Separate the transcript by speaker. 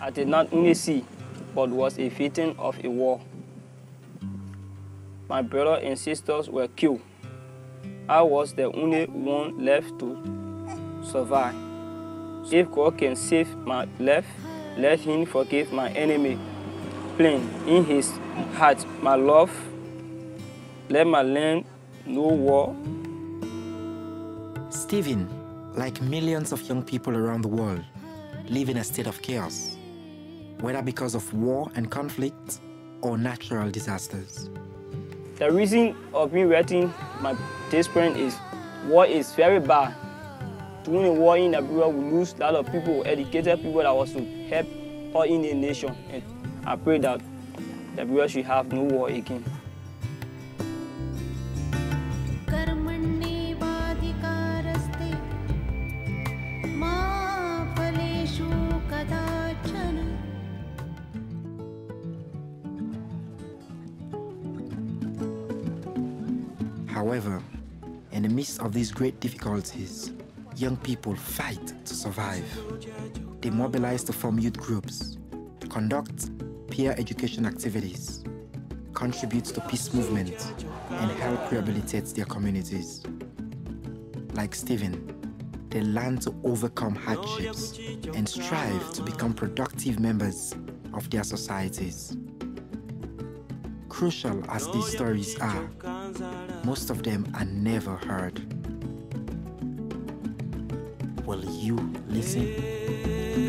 Speaker 1: I did not only see, but was a victim of a war. My brother and sisters were killed. I was the only one left to survive. If God can save my life, let him forgive my enemy. Plain in his heart, my love, let my land know war.
Speaker 2: Stephen, like millions of young people around the world, live in a state of chaos, whether because of war and conflict or natural disasters.
Speaker 1: The reason of me writing my print is war is very bad. During the war in Liberia, we lose a lot of people, educated people that was to help all Indian nation. And I pray that Liberia should have no war again.
Speaker 2: However, in the midst of these great difficulties, young people fight to survive. They mobilize to form youth groups, conduct peer education activities, contribute to peace movement, and help rehabilitate their communities. Like Stephen, they learn to overcome hardships and strive to become productive members of their societies. Crucial as these stories are, most of them are never heard. Will you listen?